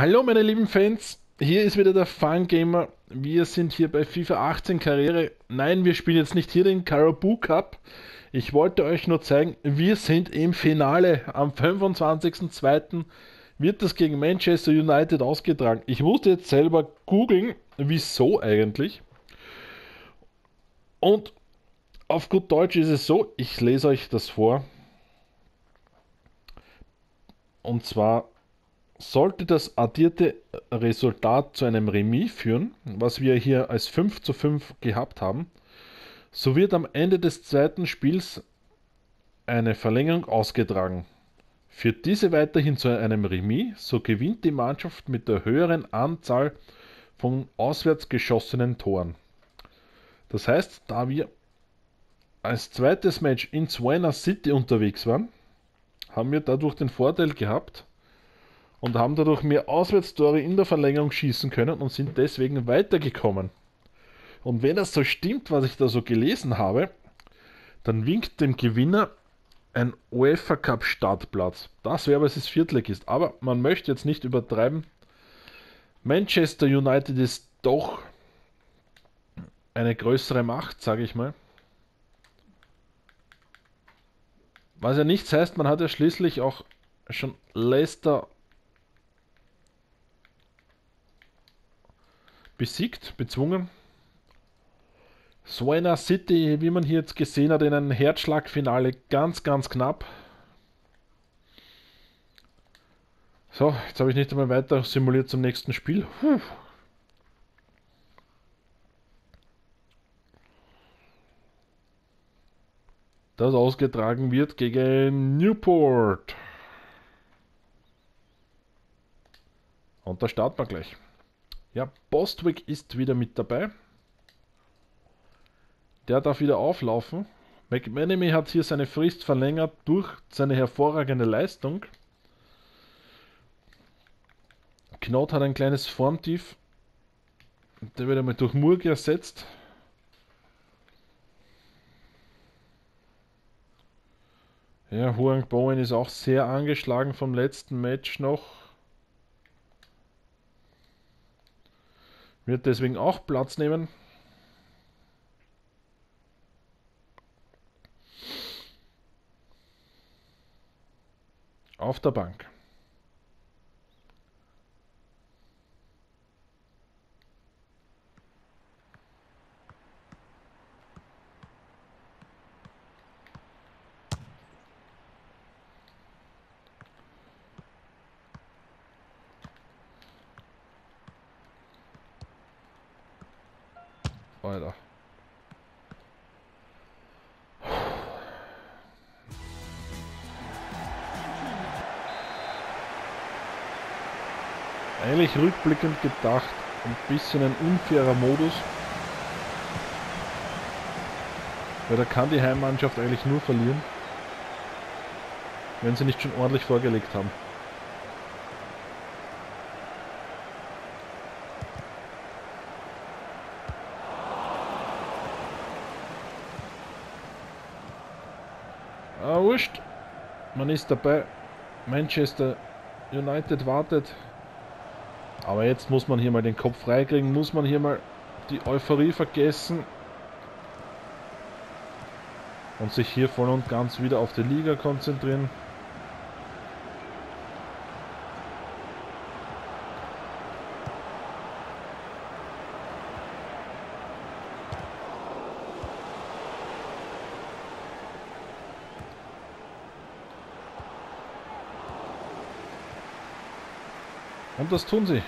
Hallo meine lieben Fans, hier ist wieder der Fangamer. Wir sind hier bei FIFA 18 Karriere. Nein, wir spielen jetzt nicht hier den Caraboo Cup. Ich wollte euch nur zeigen, wir sind im Finale. Am 25.02. wird das gegen Manchester United ausgetragen. Ich musste jetzt selber googeln, wieso eigentlich. Und auf gut Deutsch ist es so, ich lese euch das vor. Und zwar sollte das addierte Resultat zu einem Remis führen, was wir hier als 5 zu 5 gehabt haben, so wird am Ende des zweiten Spiels eine Verlängerung ausgetragen. Führt diese weiterhin zu einem Remis, so gewinnt die Mannschaft mit der höheren Anzahl von auswärts geschossenen Toren. Das heißt, da wir als zweites Match in Swainer City unterwegs waren, haben wir dadurch den Vorteil gehabt und haben dadurch mehr Auswärtstore in der Verlängerung schießen können und sind deswegen weitergekommen. Und wenn das so stimmt, was ich da so gelesen habe, dann winkt dem Gewinner ein UEFA Cup Startplatz. Das wäre, was es Viertligist. Aber man möchte jetzt nicht übertreiben. Manchester United ist doch eine größere Macht, sage ich mal. Was ja nichts heißt, man hat ja schließlich auch schon Leicester besiegt, bezwungen. Suena City, wie man hier jetzt gesehen hat, in einem Herzschlagfinale ganz, ganz knapp. So, jetzt habe ich nicht einmal weiter simuliert zum nächsten Spiel. Puh. das ausgetragen wird gegen Newport. Und da starten wir gleich. Ja, Bostwick ist wieder mit dabei. Der darf wieder auflaufen. McManamy hat hier seine Frist verlängert durch seine hervorragende Leistung. Knot hat ein kleines Formtief. Der wird einmal durch Murg ersetzt. Ja, Huang Bowen ist auch sehr angeschlagen vom letzten Match noch. Wird deswegen auch Platz nehmen. Auf der Bank. Alter. Eigentlich rückblickend gedacht, ein bisschen ein unfairer Modus. Weil da kann die Heimmannschaft eigentlich nur verlieren, wenn sie nicht schon ordentlich vorgelegt haben. Ah, wurscht. Man ist dabei. Manchester United wartet. Aber jetzt muss man hier mal den Kopf freikriegen, muss man hier mal die Euphorie vergessen und sich hier voll und ganz wieder auf die Liga konzentrieren. Und das tun sie.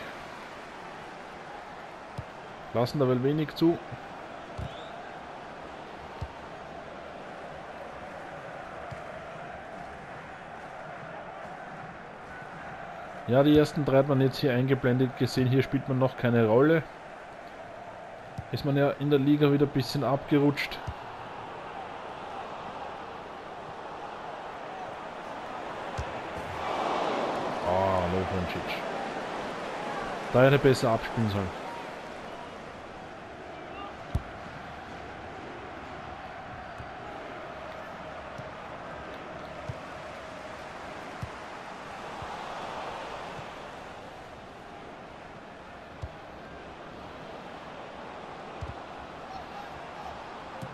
Lassen da wohl wenig zu. Ja, die ersten drei hat man jetzt hier eingeblendet gesehen. Hier spielt man noch keine Rolle. Ist man ja in der Liga wieder ein bisschen abgerutscht. Ah, Lovrencic. Da hätte besser abspielen sollen.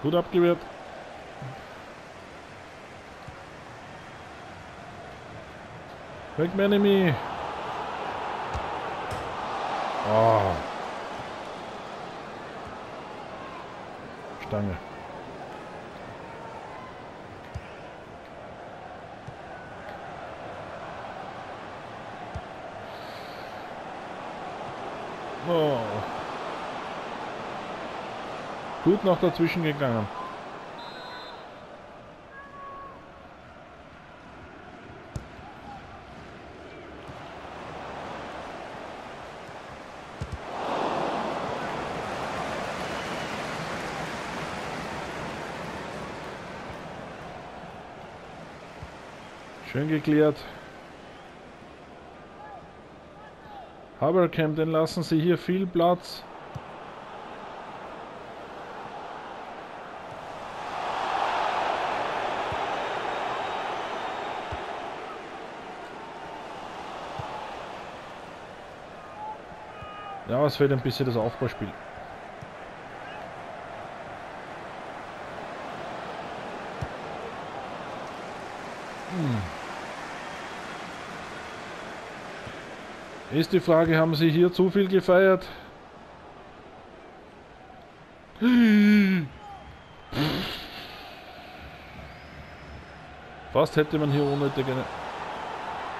Gut abgewehrt. Weg, Enemy. Oh. Stange. Oh. Gut noch dazwischen gegangen. Schön geklärt. Habercamp, den lassen Sie hier viel Platz. Ja, es fehlt ein bisschen das Aufbauspiel. Ist die Frage, haben Sie hier zu viel gefeiert? Fast hätte man hier unnötig eine...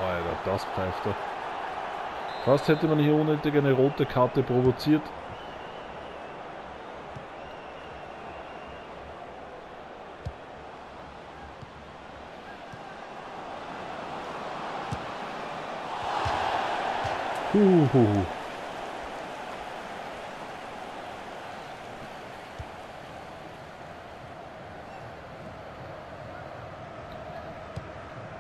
Alter, das pfeift er. Fast hätte man hier unnötig eine rote Karte provoziert. Huhuhu.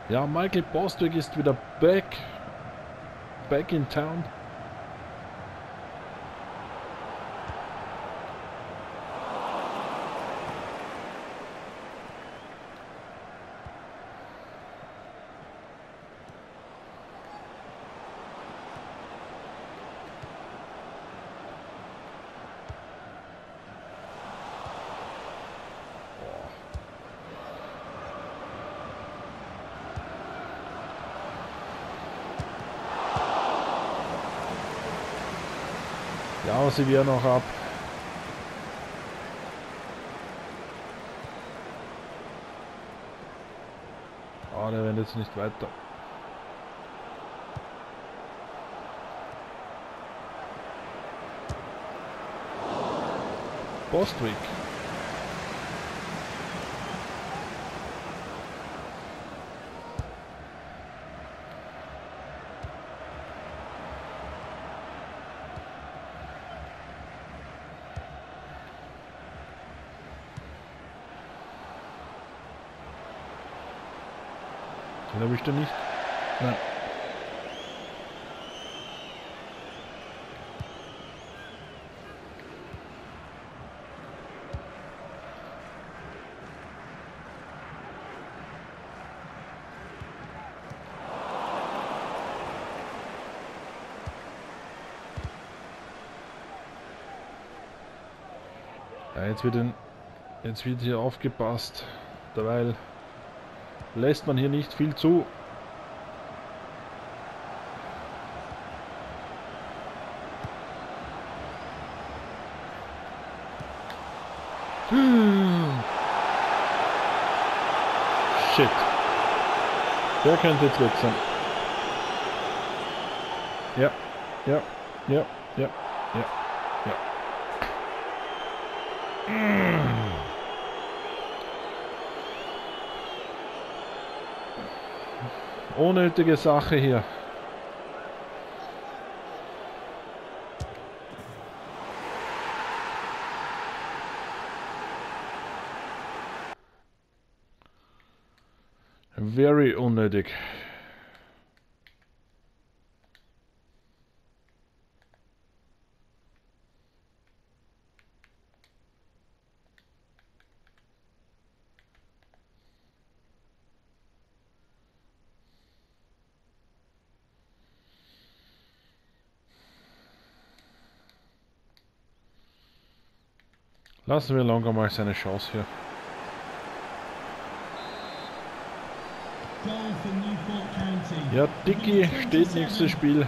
Ja, Michael Bostwick ist wieder back. Back in town. Ja, sie wir noch ab. Ah, der rennt jetzt nicht weiter. Bostwick. Den erwischt er nicht. Ja, jetzt wird, in, jetzt wird hier aufgepasst, derweil lässt man hier nicht viel zu. Shit. Der könnte jetzt weg sein. Ja, ja, ja, ja, ja, ja. Unnötige Sache hier. Very unnötig. Lassen wir Longer mal seine Chance hier. Ja, Dicky steht nächstes Spiel.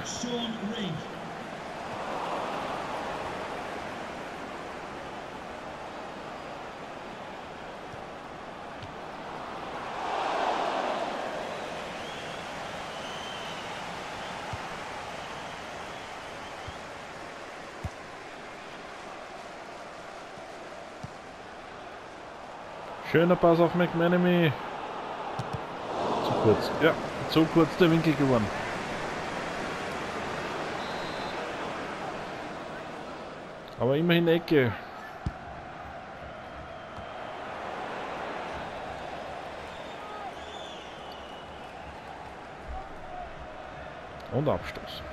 Schöner Pass auf McManamy. Zu kurz. Ja, zu kurz der Winkel geworden. Aber immerhin Ecke. Und Abstoß.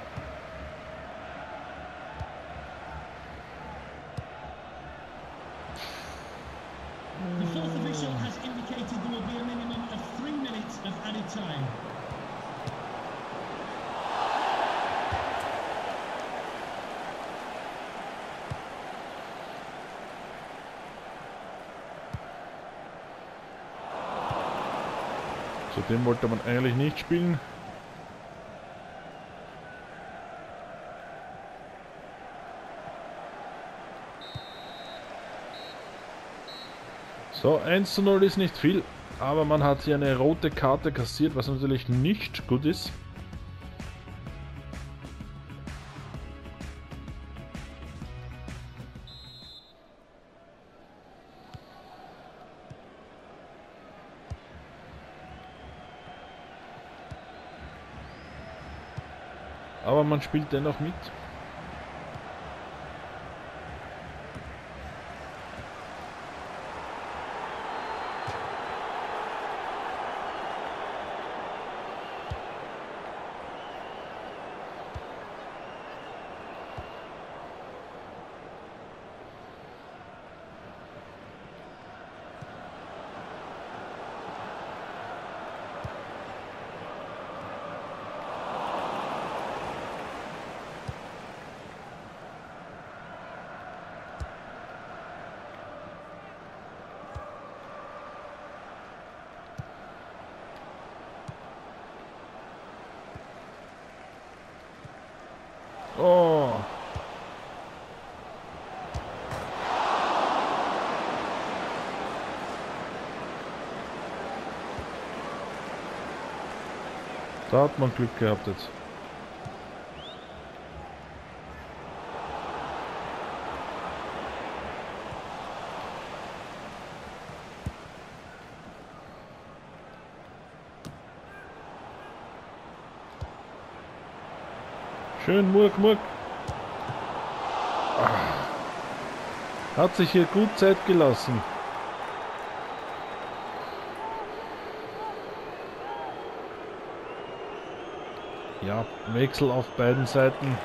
Den wollte man eigentlich nicht spielen. So, 1 zu 0 ist nicht viel, aber man hat hier eine rote Karte kassiert, was natürlich nicht gut ist. Aber man spielt dennoch mit. Oh. Da hat man Glück gehabt jetzt. Schön, Murk, Murk. Hat sich hier gut Zeit gelassen. Ja, Wechsel auf beiden Seiten.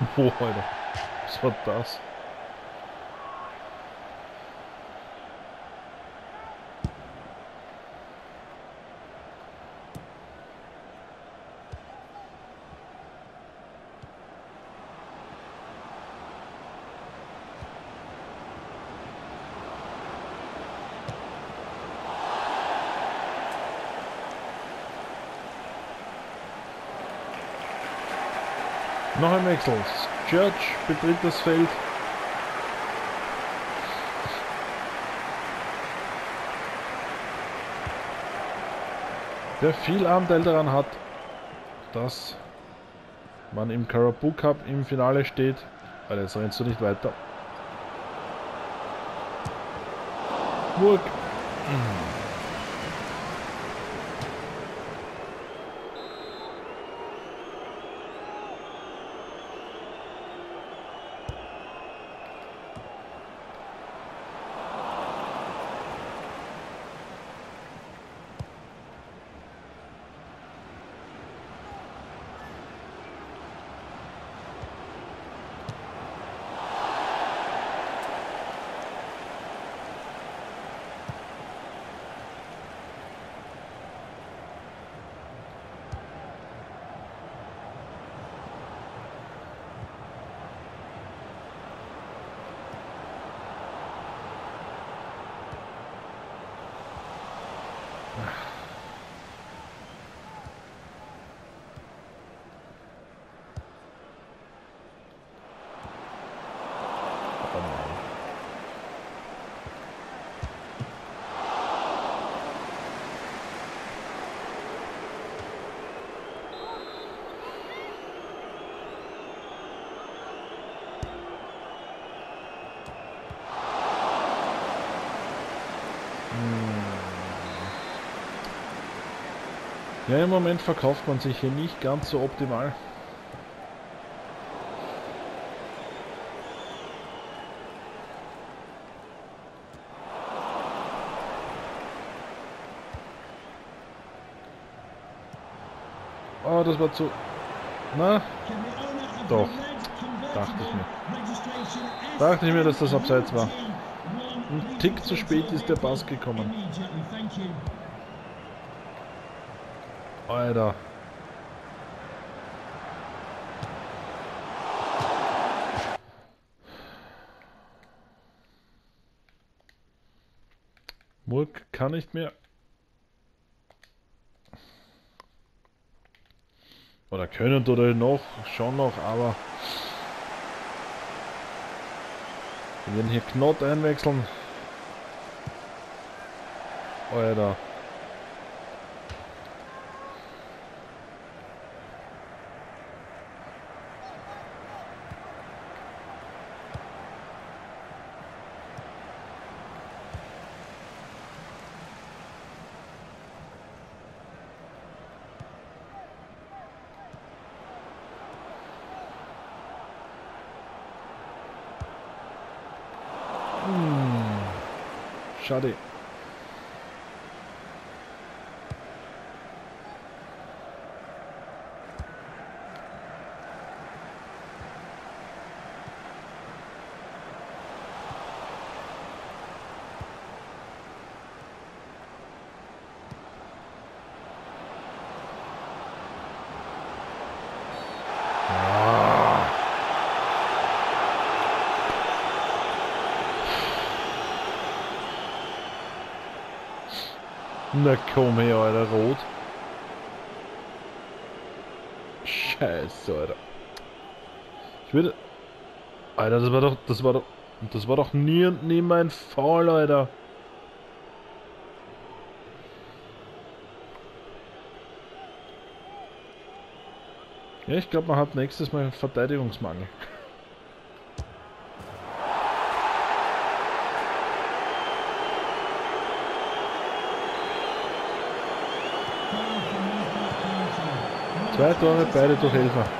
Boah, Alter. Was war das? Noch ein Wechsel. Church betritt das Feld. Der viel Anteil daran hat, dass man im Carabao Cup im Finale steht, weil jetzt rennst du nicht weiter. Burg. Hm. Ja, im Moment verkauft man sich hier nicht ganz so optimal. Oh, das war zu... Na? Doch. Dachte ich mir. Dachte ich mir, dass das abseits war. Ein Tick zu spät ist der Pass gekommen. Alter. Murk kann nicht mehr. Oder können oder noch, schon noch, aber wir werden hier Knott einwechseln. Alter. Na komm her, Alter, rot. Scheiße, Alter. Ich würde... Alter, das war doch... Das war doch... Das war doch nie und nie mein Foul, Alter. Ja, ich glaube, man hat nächstes Mal Verteidigungsmangel. Zwei Tore, beide durch Elfer.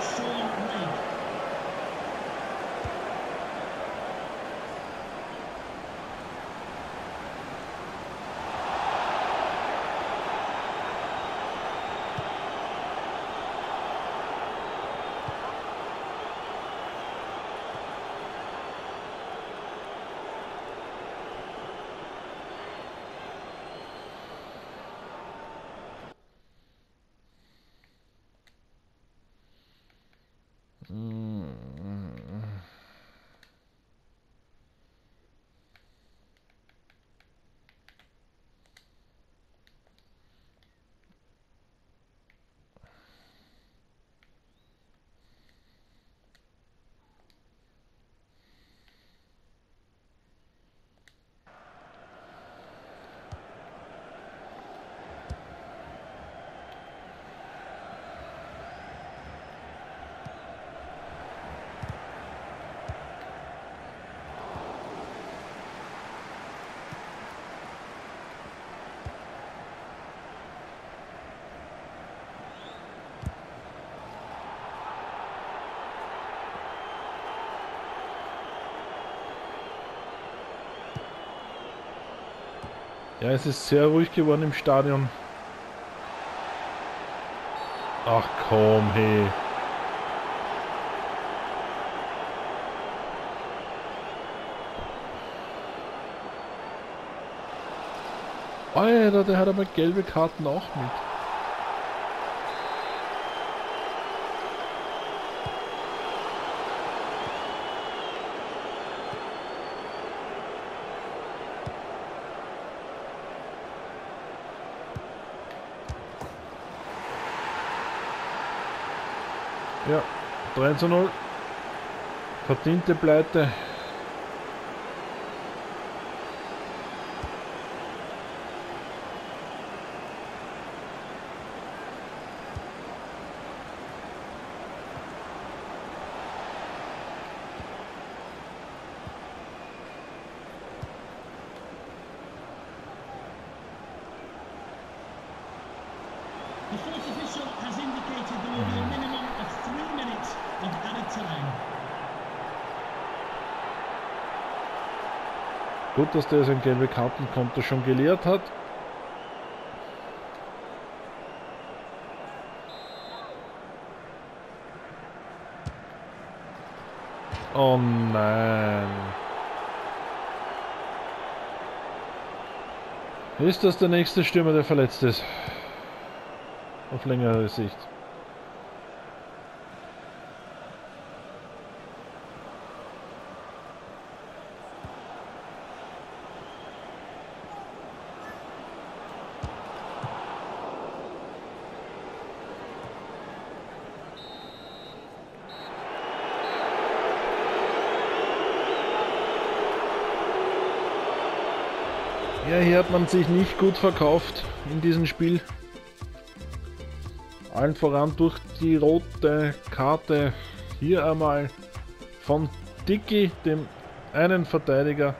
Ja, es ist sehr ruhig geworden im Stadion. Ach komm, hey. Alter, der hat aber gelbe Karten auch mit. Ja, 3 zu 0. Verdiente Pleite. Gut, dass der sein gelbe Kartenkonto schon geleert hat. Oh nein. Ist das der nächste Stürmer, der verletzt ist? Auf längere Sicht. Ja, hier man sich nicht gut verkauft in diesem Spiel. Allen voran durch die rote Karte hier einmal von Dicky, dem einen Verteidiger.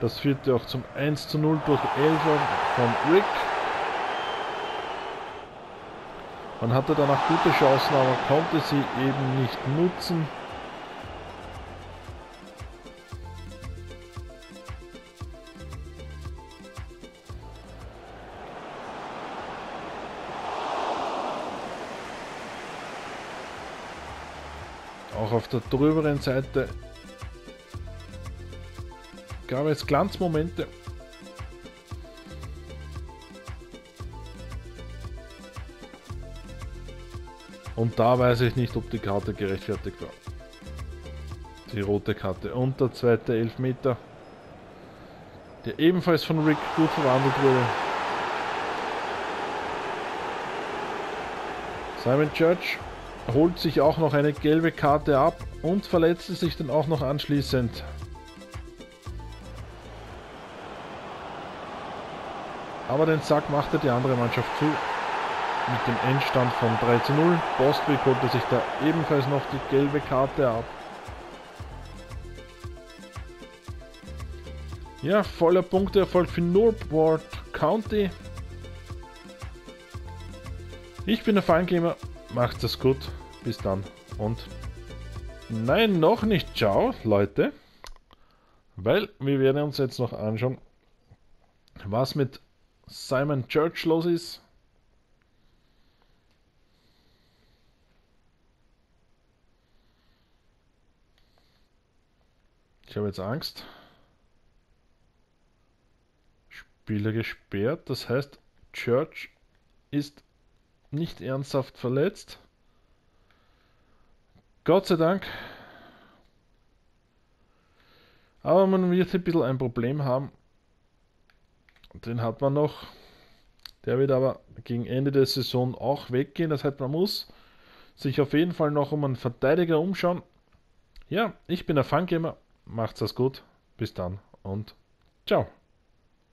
Das führte auch zum 1 zu 0 durch Elfer von Rick. Man hatte danach gute Chancen, aber konnte sie eben nicht nutzen. Der drüberen Seite gab es Glanzmomente. Und da weiß ich nicht, ob die Karte gerechtfertigt war. Die rote Karte. Und der zweite Elfmeter, der ebenfalls von Rick gut verwandelt wurde. Simon Church holt sich auch noch eine gelbe Karte ab und verletzte sich dann auch noch anschließend. Aber den Sack machte die andere Mannschaft zu. Mit dem Endstand von 3 zu 0. Bostwick holte sich da ebenfalls noch die gelbe Karte ab. Ja, voller Punkteerfolg für Northward County. Ich bin der Feingamer Macht es gut. Bis dann. Und nein, noch nicht. Ciao, Leute. Weil wir werden uns jetzt noch anschauen, was mit Simon Church los ist. Ich habe jetzt Angst. Spieler gesperrt. Das heißt, Church ist nicht ernsthaft verletzt. Gott sei Dank. Aber man wird ein bisschen ein Problem haben. Den hat man noch. Der wird aber gegen Ende der Saison auch weggehen. Das heißt, man muss sich auf jeden Fall noch um einen Verteidiger umschauen. Ja, ich bin der Fungamer. Macht's das gut. Bis dann und ciao.